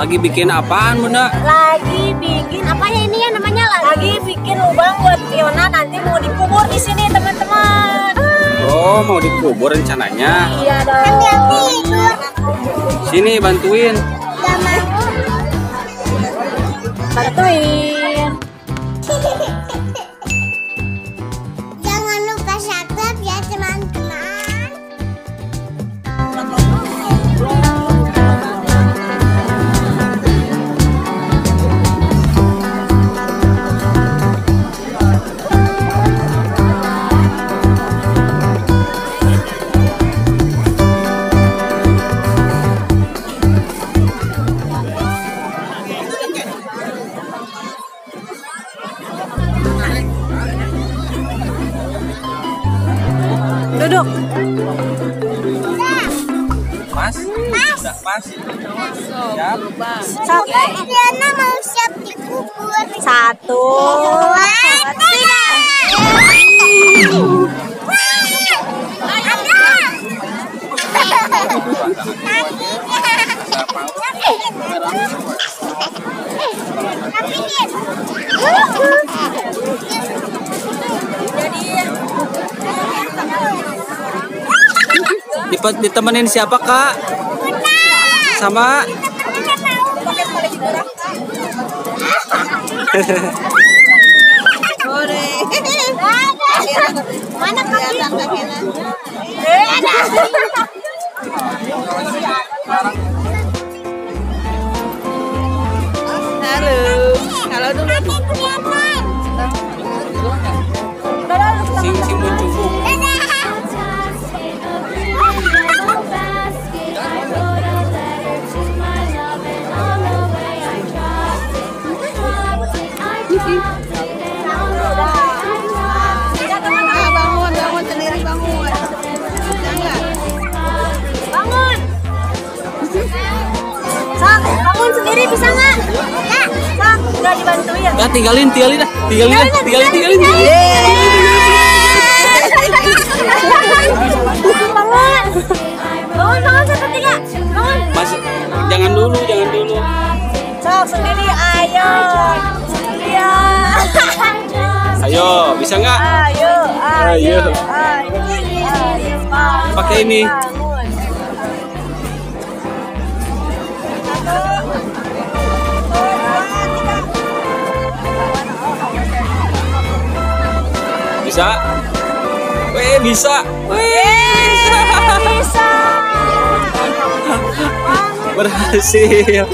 Lagi bikin apaan bunda? Lagi bikin apa ya ini ya namanya lagi bikin lubang buat Fiona nanti mau dikubur di sini teman-teman. Oh mau dikubur rencananya. Iya dong. Sini bantuin. Bantuin. Duduk. Pas? Udah pas. Siap. Satu. Fiona mau siap dikubur. Satu. Dipet- Ditemenin siapa kak? Sama? Halo. Halo dulu. Bisa nggak? Ya. Sak, nggak dibantuin. Ya tinggalin, tinggalin dah. Tinggalin dah. Tinggalin, tinggalin. Bangun. Bangun, bangun satu tiga. Bangun. Mas, jangan dulu, jangan dulu. Sok sendiri, ayo. Iya. Ayo, bisa nggak? Ayo, ayo, Ayo. ayo, ayo. Pakai ini. Bisa? Weh, bisa. Weh, Bisa. berhasil.